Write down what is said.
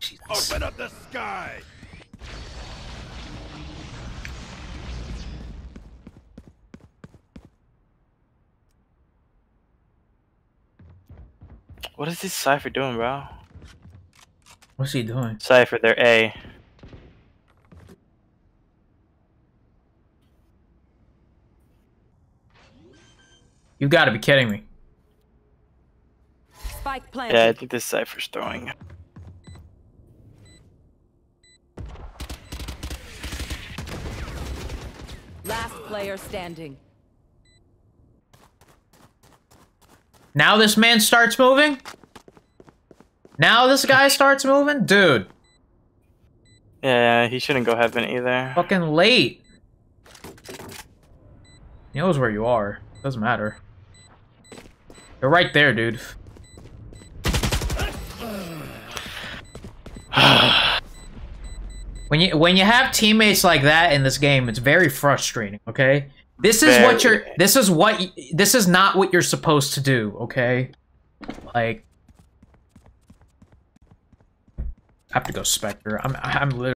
Jesus. Open up the sky! What is this Cypher doing, bro? What's he doing? Cypher, they're A. You gotta be kidding me. Spike planted. Yeah, I think this Cypher's throwing. Last player standing. Now this man starts moving? Now this guy starts moving? Dude, Yeah, he shouldn't go heaven either. fucking late. He knows where you are. Doesn't matter. You're right there, dude. When you when you have teammates like that in this game, it's very frustrating, okay? This is what you're this is what this is not what you're supposed to do, okay? Like I have to go Spectre. I'm I'm literally